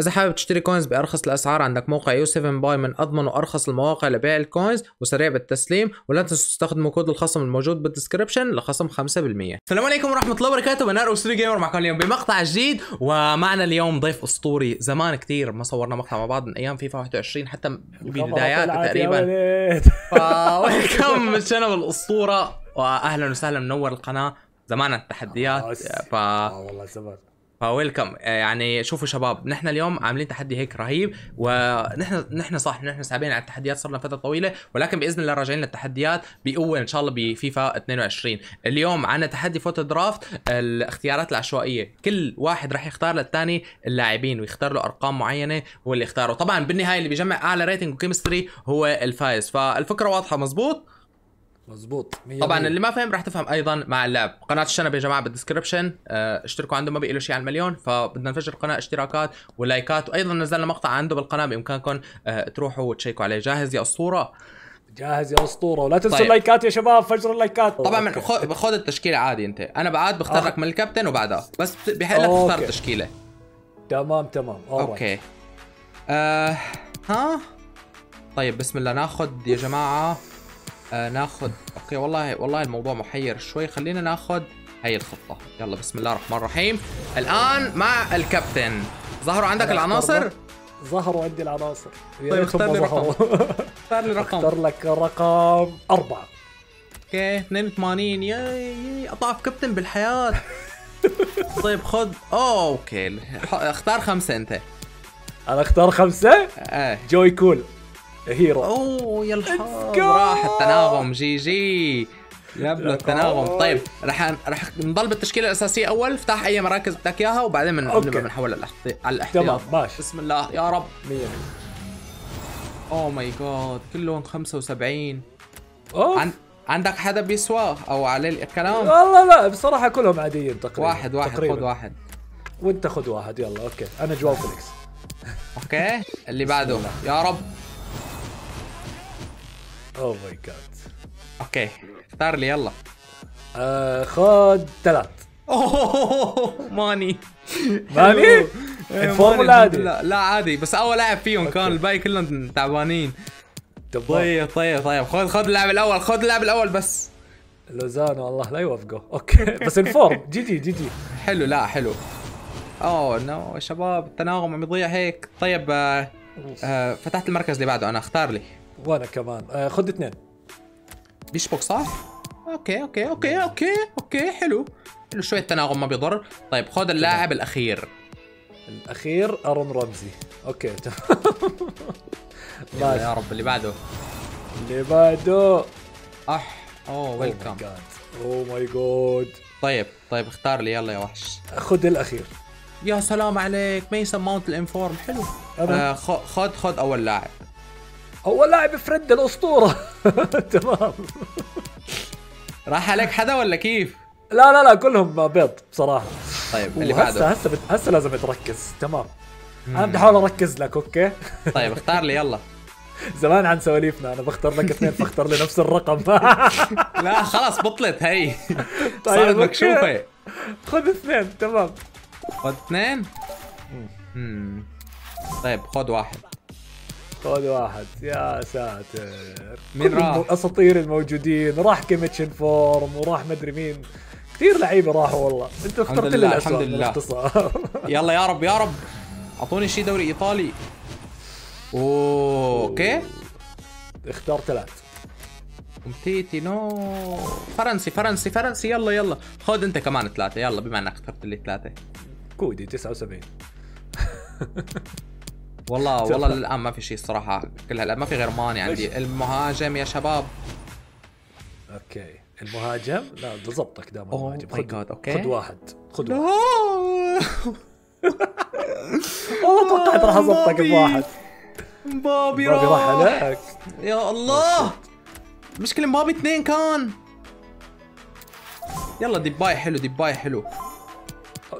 إذا حابب تشتري coins بأرخص الأسعار عندك موقع U 7 Buy من أضمن وأرخص المواقع لبيع ال coins وسريع بالتسليم ولا تنسوا تستخدموا كود الخصم الموجود بال description لخصم 5% السلام عليكم ورحمة الله وبركاته بنار اسري جيمر معكم اليوم بمقطع جديد ومعنا اليوم ضيف أسطوري. زمان كتير ما صورنا مقطع مع بعض من أيام فيفا 21 حتى بداياتها تقريبا. welcome شنب الأسطورة واهلا وسهلا منور القناة. زمان التحديات ف آه والله زمان. ف welcome. يعني شوفوا شباب نحن اليوم عاملين تحدي هيك رهيب ونحن نحن صح نحن ساحبين على التحديات صرنا فترة طويلة ولكن بإذن الله راجعين للتحديات بقوة إن شاء الله بفيفا 22 اليوم عندنا تحدي FUT draft الاختيارات العشوائية. كل واحد راح يختار للثاني اللاعبين ويختار له أرقام معينة هو اللي يختاره طبعا بالنهاية اللي بيجمع أعلى rating و chemistry هو الفايز. فالفكرة واضحة مزبوط مزبوط طبعا. اللي ما فهم راح تفهم أيضا مع اللعب قناة الشنب يا جماعة بال description آه، اشتركوا عنده ما بقي له شيء على المليون فبدنا نفجر القناه اشتراكات ولايكات. وأيضا نزلنا مقطع عنده بالقناة بإمكانكم آه، تروحوا وتشيكوا عليه. جاهز يا أسطورة؟ جاهز يا أسطورة. ولا تنسوا طيب. اللايكات يا شباب فجروا اللايكات. طبعا من. خذ خذ التشكيلة عادي أنت. أنا بعد بختار آه. لك من الكابتن وبعدها. بس بحق لك تختار. التشكيلة. تمام تمام. okay. آه ها؟ طيب بسم الله. ناخذ يا جماعة آه ناخذ okay والله والله الموضوع محير شوي. خلينا ناخذ هي الخطة. يلا بسم الله الرحمن الرحيم. الآن مع الكابتن. ظهروا عندك العناصر؟ ظهروا عندي العناصر. طيب اختار لي رقم. اختار لي رقم. اختار لك رقم أربعة. okay 82 يا يا أضعف كابتن بالحياة. طيب خذ okay. اختار خمسة أنت. أنا أختار خمسة؟ إيه Joe Cole. hero. أوه يا الحظ. راح التناغم. GG. يبلو التناغم. طيب رح رح نضل بالتشكيله الأساسية أول. افتح أي مراكز بدك إياها وبعدين من. نبقى بنحول على الاحتياط. تمام ماشي بسم الله. يا رب. مية. مية oh my God كلهم 75 أوف. عن... عندك حدا بيسواه أو عليه الكلام؟ والله لا بصراحة كلهم عاديين تقريبا. واحد واحد تقريباً. خذ واحد. وانت خذ واحد. يلا okay. أنا جواو فيليكس أوكي. اللي بعده. يا رب. oh my God okay اختار لي يلا. آه خذ ثلاث اوه ماني. ماني؟ ال form ماني ولا عادي؟ الحمد لله. لا عادي بس أول لاعب فيهم كان okay. الباقي كلهم تعبانين. طيب طيب طيب. خذ خذ اللاعب الأول خذ اللاعب الأول بس. لوزانو والله لا يوفقه okay بس ال form. GG GG. حلو لا حلو. oh no شباب التناغم عم يضيع هيك. طيب آه آه فتحت المركز اللي بعده أنا اختار لي. وأنا كمان. آه خذ اثنين. بيشبك صح؟ okay okay okay okay okay حلو. حلو شوية تناغم ما بيضر. طيب خذ اللاعب الأخير. الأخير أرون رمزي. okay تمام. ماشي يا رب اللي بعده. اللي بعده. أح أوه welcome oh my god طيب طيب اختار لي يلا يا وحش. خذ الأخير. يا سلام عليك ميسن ماونت ال inform حلو. آه خ- خذ خذ أول لاعب. اول لاعب فريد الأسطورة. تمام. راح عليك حدا ولا كيف؟ لا لا لا كلهم بيض بصراحة. طيب اللي هسه بعده. هسه بت- هسه لازم تركز. تمام. أنا بدي أحاول أركز لك أوكي؟ طيب اختار لي يلا. زمان عن سواليفنا أنا بختار لك اثنين فاختار لي نفس الرقم. لا خلاص بطلت هي. طيب، صارت أوكي. مكشوفة. خذ اثنين تمام. خذ اثنين. طيب خذ واحد. خذ واحد. يا ساتر. مين راح؟ الاساطير الموجودين راح كيميتش inform وراح مدري مين. كثير لعيبة راحوا والله. انت اخترت لي الاسوء الحمد من لله. الاختصار. يلا يا رب يا رب. أعطوني شيء دوري إيطالي. أوه، أوكي. اختار ثلاث. امتيتي نو فرنسي فرنسي فرنسي. يلا يلا. خذ أنت كمان ثلاثة. يلا بما إنك اخترت لي ثلاثة. كودي 79 والله والله للآن ما في شيء الصراحة. كل هلا ما في غير ماني عندي. المهاجم يا شباب. أوكي. المهاجم؟ لا ده ظبطك دام Oh المهاجم. خذ أوكي. خذ واحد. خذ واحد. والله توقعت راح اظبطك بواحد. مبابي بابي راح راح عليك. يا الله. مشكلة مبابي اثنين كان. يلا ديباي حلو ديباي حلو.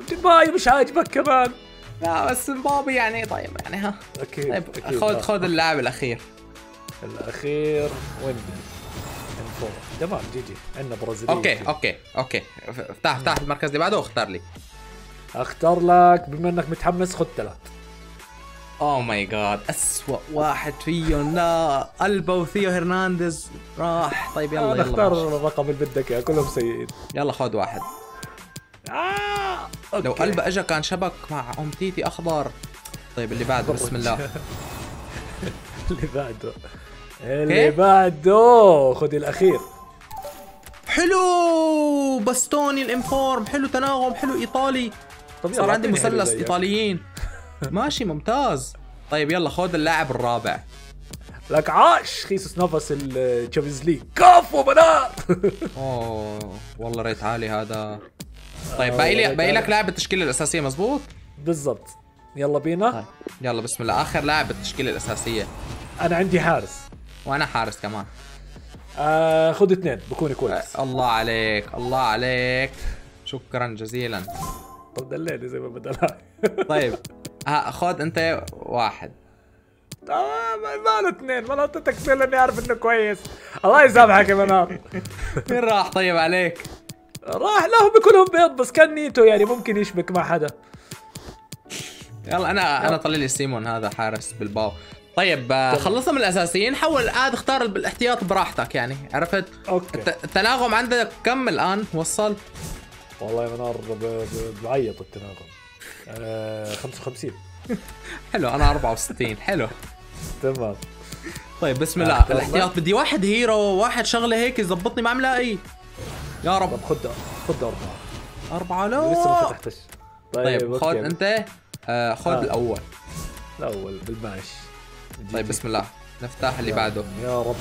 ديباي مش عاجبك كمان. لا بس مبابي يعني طيب يعني ها. أكيد طيب أكيد. خذ آه. خذ اللاعب الأخير. الأخير inform تمام GG. عندنا برازيلي أوكي أوكي أوكي. افتح افتح المركز اللي بعده واختار لي. أختار لك بما إنك متحمس خذ ثلاث. oh my god اسوء واحد فيهم. لا ألبا وثيو هرنانديز. راح. طيب يلا أنا يلا اختار. الرقم اللي بدك إياه كلهم سيئين. يلا خذ واحد. آه. لو أوكي. البا اجى كان شبك مع أومتيتي أخضر. طيب اللي بعده بسم الله. اللي بعده. اللي بعده. خذ الأخير. حلو! باستوني ال inform. حلو تناغم حلو إيطالي. طب صار عندي مثلث. إيطاليين. ماشي ممتاز. طيب يلا خذ اللاعب الرابع. لك عاش خيسوس نافاس ال Champions League. كفو بنات! أوه والله rate عالي هذا. طيب آه، باقي لي باقي لك. لاعب بالتشكيله الأساسية مزبوط بالضبط. يلا بينا. طيب يلا بسم الله. آخر لاعب بالتشكيله الأساسية. أنا عندي حارس. وأنا حارس كمان. آه خذ اثنين بكون كويس. آه، الله عليك الله عليك. شكرا جزيلا. طب دلعني زي ما بدل. طيب ها خذ أنت واحد. تمام ما له اثنين. ما نطيتك كثير لأني عارف إنه كويس. الله يسامحك يا منار مين راح طيب عليك؟ راح له بكلهم بيض بس كان نيته يعني ممكن يشبك مع حدا. يلا أنا أنا طلع لي سيمون هذا حارس بالباو. طيب آه، خلصنا من الأساسيين. حول عاد اختار بالاحتياط براحتك يعني عرفت؟ أوكي. الت- التناغم عندك كم الآن؟ وصل؟ والله يا منار ب- ب- بعيط التناغم. آه 55 حلو أنا 64 حلو. تمام. طيب بسم الله. أختار الاحتياط بدي واحد hero واحد شغلة هيك يظبطني ما عم لاقي. يا رب طب خد خد أربعة أربعة لسه ما لا فتحتش. طيب خذ أوكي. أنت آه خذ آه. الأول. الأول بالماش طيب بسم الله. نفتح اللي بعده. يا رب.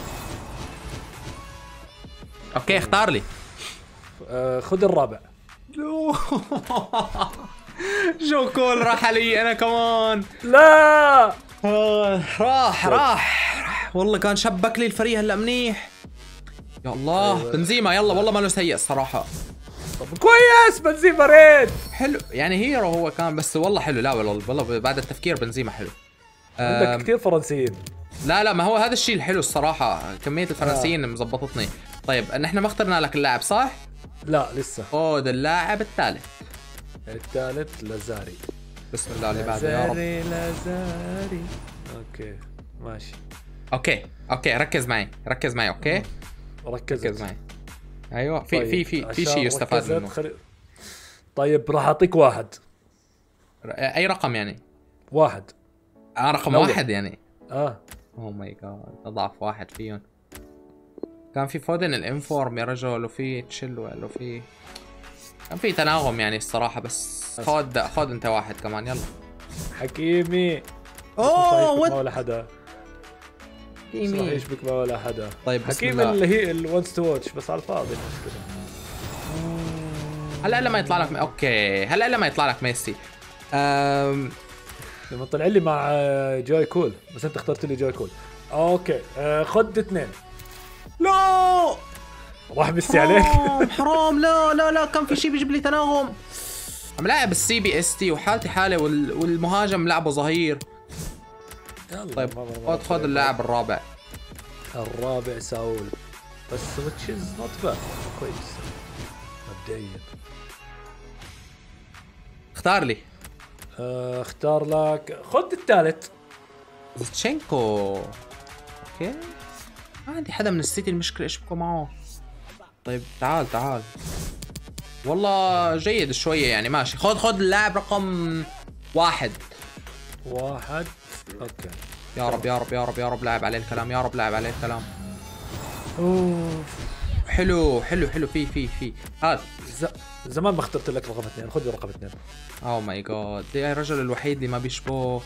أوكي اختار لي. آه خذ الرابع. جو كول راح علي أنا كمان. لا. آه، راح راح. والله كان شبك لي الفريق هلا منيح. يا الله أيوة. بنزيما يلا والله ما له سيء الصراحة. طب كويس بنزيما ريد. حلو يعني هيرو هو كان بس والله حلو لا والله والله بعد التفكير بنزيما حلو. عندك كثير فرنسيين. لا لا ما هو هذا الشيء الحلو الصراحة كمية الفرنسيين مزبطتني. طيب نحن ما اخترنا لك اللاعب صح؟ لا لسه. خذ اللاعب الثالث. الثالث لازاري. بسم الله اللي بعده يا رب. لازاري لازاري. أوكي ماشي. أوكي أوكي ركز معي ركز معي أوكي. ركز ركز معي. أيوه. في طيب، في في في شيء يستفاد ركزت منه. خلي... طيب راح أعطيك واحد. أي رقم يعني؟ واحد. آه رقم الأول. واحد يعني؟ آه. oh my god أضعف واحد فيهم. كان في فودن ال inform يا رجل وفي تشيلويل وفي كان في تناغم يعني الصراحة بس خذ خذ أنت واحد كمان يلا. حكيمي. أوه what ولا حدا. مش راح يشبك مع ولا حدا. طيب حكيمي اللي هي ال ones to watch بس على الفاضي. المشكلة هلا لما يطلع لك أوكي. هلا لما يطلع لك ميسي؟ أم... لما طلع لي مع آه، جو كول بس أنت اخترت لي جو كول. أوكي آه خد اثنين. لا! راح ميسي عليك. حرام حرام لا لا لا كان في شيء بيجيب لي تناغم. عم لاعب ال CB ST وحالتي حالة وال... والمهاجم لعبه ظهير. يلا طيب خذ خذ اللاعب الرابع. الرابع ساول. بس which is not bad. كويس. مبدئيا. اختار لي. آه، اختار لك. خد الثالث. زيتشينكو. أوكي. ما عندي حدا من السيتي المشكلة اشبكوا معه؟ طيب تعال تعال. والله جيد شوية يعني ماشي. خذ خذ اللاعب رقم واحد. واحد. أوكي. يا رب يا رب يا رب يا رب لاعب عليه الكلام يا رب لاعب عليه الكلام. أوف. حلو حلو حلو في في في. هذا. ز... زمان ما اخترت لك رقم اثنين خذ رقم اثنين. oh my God يا الرجل الوحيد اللي ما بيشبك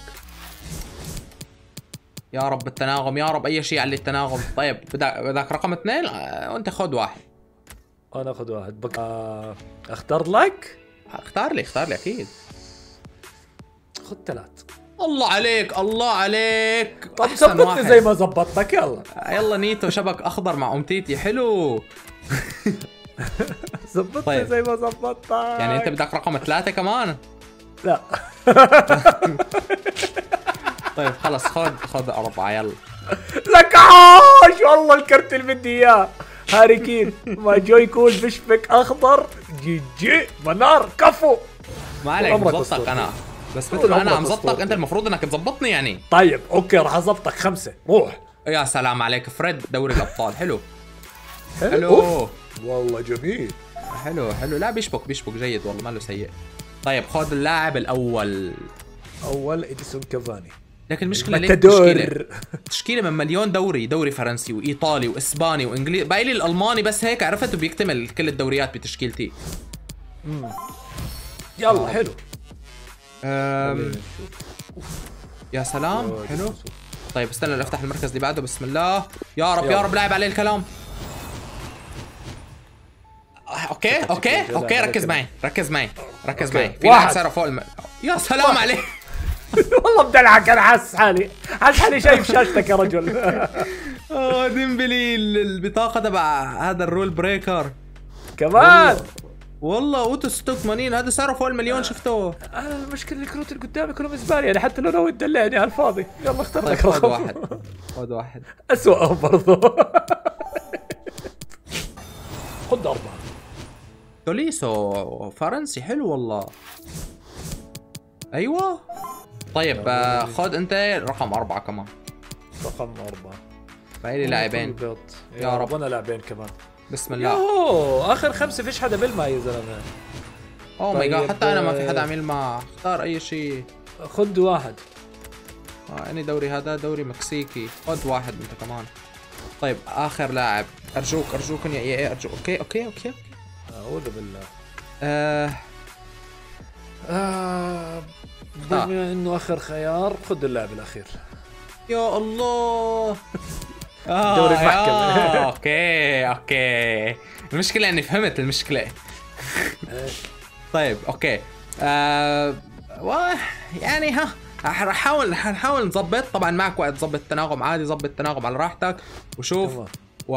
يا رب التناغم يا رب أي شيء على التناغم. طيب بدك بدك رقم اثنين آه، وانت خذ واحد. أنا أخذ واحد. بك... آه... أختار لك؟ اختار لي اختار لي أكيد. خذ ثلاث. الله عليك الله عليك. طب ظبطني. زي ما ظبطتك يلا. يلا نيتو شبك أخضر مع أومتيتي حلو. ظبطني طيب. زي ما ظبطتك يعني أنت بدك رقم ثلاثة كمان؟ لا. طيب خلص خذ خذ أربعة يلا. لك عاش! والله الكرت اللي بدي إياه. هاري كين ما جوي كول بشبك أخضر. GG منار كفو. ما عليك بظبطك. أنا بس مثل ما أنا عم زبطك. أنت المفروض إنك تظبطني يعني. طيب okay راح اظبطك خمسة. روح يا سلام عليك فريد دوري الأبطال. حلو. أوف. حلو. والله جميل. حلو حلو. لا بيشبك بيشبك جيد والله ما له سيء. طيب خذ اللاعب الأول. أول إديسون كافاني. لكن المشكلة ليك تشكيله تشكيلة من مليون دوري دوري فرنسي وإيطالي وإسباني وإنجليزي. باقي لي الألماني بس هيك عرفت وبيكتمل كل الدوريات بتشكيلتي. يلا حلو. أم خلينا نشوف. يا سلام. حلو. طيب استنى افتح المركز اللي بعده. بسم الله. يا رب يا. رب لاعب عليه الكلام. okay okay okay ركز. معي ركز معي ركز. معي في واحد. سعره فوق الم... يا سلام عليك. والله بدلعك أنا حاسس حالي حاسس حالي شايف شاشتك يا رجل. ديمبلي ال- البطاقة تبع هذا ال rule breaker. كمان. والله أوتو 86 هذا سعره فوق المليون شفته أنا المشكلة الكروت اللي قدامي كلهم زباله يعني حتى لو ناوي تدلعني على الفاضي. يلا اختار لك خذ رقم واحد خذ واحد. اسوء برضو. خذ أربعة. توليسو فرنسي حلو والله. أيوه. طيب آه، خذ أنت رقم أربعة كمان. رقم أربعة. باقي لي لاعبين. يا. رب. وأنا لاعبين كمان. بسم الله. يوه آخر خمسة فيش حدا بيلمع يا زلمة. oh my God طيب، حتى أنا ما في حدا آه، عمل مع اختار أي شيء. خذ واحد. آه اني دوري هذا؟ دوري مكسيكي. خذ واحد أنت كمان. طيب آخر لاعب. أرجوك أرجوك يا EA أرجوك. okay okay okay, okay. أعوذ بالله. آه آه. بما إنه آخر خيار خذ اللاعب الأخير. يا الله. دوري المحكمة. يا، okay okay. المشكلة إني فهمت المشكلة. طيب okay. آه و يعني ها رح نحاول رح نحاول نظبط. طبعا معك وقت تظبط التناغم عادي ظبط التناغم على راحتك وشوف. و...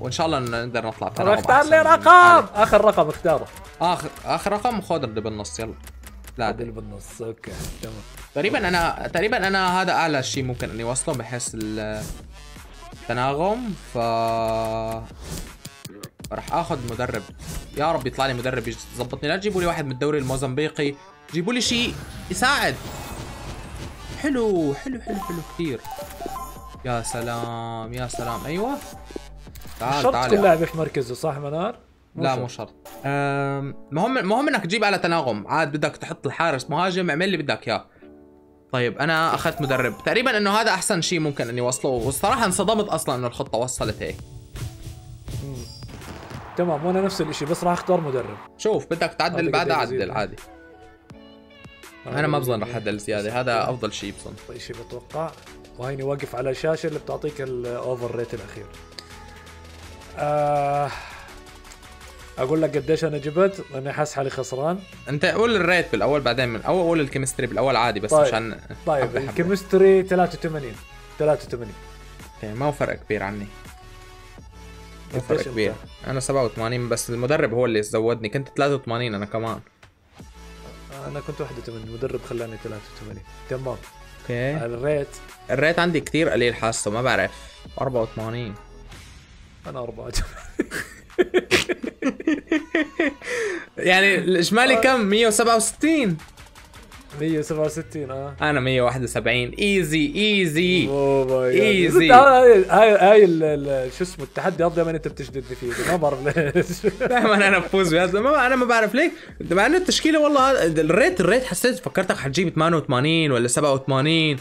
وإن شاء الله نقدر نطلع أنا بتناغم اختار لي رقم. الحالي. آخر رقم اختاره. اخر آخر رقم خذ اللي بالنص يلا. لا. اللي بالنص. okay تمام. تقريبا أنا تقريبا أنا هذا أعلى شيء ممكن إني اوصله بحس ال- التناغم ف راح آخذ مدرب. يا رب يطلع لي مدرب يظبطني. لا تجيبوا لي واحد من الدوري الموزمبيقي جيبوا لي شيء يساعد. حلو حلو حلو حلو كثير. يا سلام يا سلام. أيوه. تعال شرط تعال كل لاعب في مركزه صح منار؟ لا مو شرط. أم، مهم مهم إنك تجيب على تناغم. عاد بدك تحط الحارس مهاجم اعمل اللي بدك إياه. طيب أنا أخذت مدرب. تقريبا إنه هذا أحسن شيء ممكن إني وصله. والصراحه انصدمت أصلا إنه الخطة وصلت هيك. تمام وأنا نفس الشيء بس راح أختار مدرب. شوف بدك تعدل أعتقد بعدها يزيد. عدل عادي. أنا ما بظن رح أعدل زيادة هذا أفضل شيء بظن. اي شيء بتوقع. وهيني واقف على الشاشه اللي بتعطيك ال over rate الأخير. آه أقول لك قديش أنا جبت لأني حاسس حالي خسران. أنت قول ال rate بالاول بعدين من اول قول ال chemistry بالاول عادي بس طيب. مشان طيب حبة. ال chemistry 83 83 okay ما هو فرق كبير عني. مو فرق؟ كبير. أنا 87 بس المدرب هو اللي زودني. كنت 83 أنا كمان. أنا كنت 81 المدرب خلاني 83 تمام. okay. ال rate؟ ال rate عندي كتير قليل حاسه ما بعرف. 84 أنا 4 يعني الإجمالي كم؟ 167 167 آه. أنا 171 easy easy. Easy. هاي هاي شو اسمه التحدي أفضل من أنت بتشددني فيه. ما بعرف ليش. دائما أنا بفوز بهذا. ما أنا ما بعرف ليك مع إنه التشكيلة والله الريت الريت حسيت فكرتك حتجيب 88 ولا 87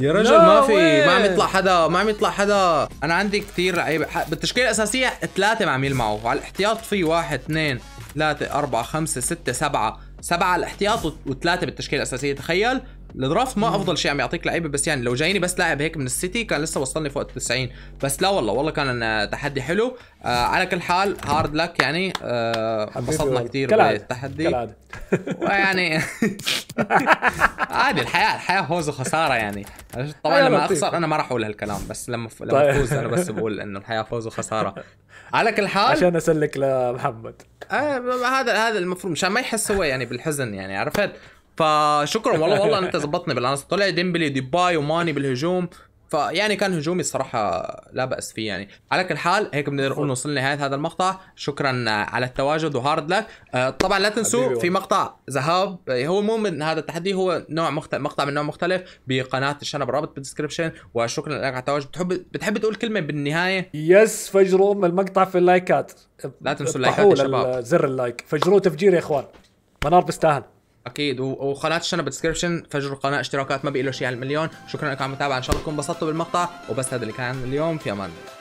يا رجل ما في؟ ما عم يطلع حدا ما عم يطلع حدا. أنا عندي كثير لعيبة. بالتشكيلة الأساسية ثلاثة ما عم يلمعوا وعلى الاحتياط في واحد اثنين ثلاثة أربعة خمسة ستة سبعة. سبعة على الاحتياط وثلاثة بالتشكيلة الأساسية. تخيل الدرافت ما أفضل شيء عم يعطيك لعيبة بس يعني لو جايني بس لاعب هيك من السيتي كان لسه وصلني فوق ال 90 بس لا والله والله كان آه، تحدي حلو. آه على كل حال hard luck يعني. آه انبسطنا والله. كثير. بالتحدي. كالعادة. ويعني عادي الحياة الحياة فوز وخسارة يعني. طبعا لما. أخسر أنا ما راح أقول هالكلام بس لما ف... لما طيب. أفوز أنا بس بقول إنه الحياة فوز وخسارة. على كل حال عشان أسلك لمحمد. آه هذا هذا المفروض مشان ما يحس هو يعني بالحزن يعني عرفت؟ فشكرا. والله والله أنت زبطني بالعناصر طلع ديمبلي ديباي وماني بالهجوم. فيعني كان هجومي الصراحة لا بأس فيه يعني. على كل حال هيك بنقدر نقول وصلنا لنهاية هذا المقطع. شكرا على التواجد و hard luck. آه، طبعا لا تنسوا في مقطع ذهاب آه، هو مو من هذا التحدي هو نوع مختلف مقطع من نوع مختلف بقناة الشنب رابط بال description وشكرا لك على التواجد. بتحب بتحب تقول كلمة بالنهاية؟ yes فجروا أم المقطع في اللايكات. لا تنسوا اللايكات يا شباب. زر ال like. فجروه تفجير يا إخوان. منار بيستاهل أكيد. وقناة الشنب بال description فجروا القناه اشتراكات ما بقي له شيء على المليون. شكرا لكم على المتابعة. إن شاء الله تكونوا انبسطتوا بالمقطع. وبس هذا اللي كان اليوم. في أمان الله.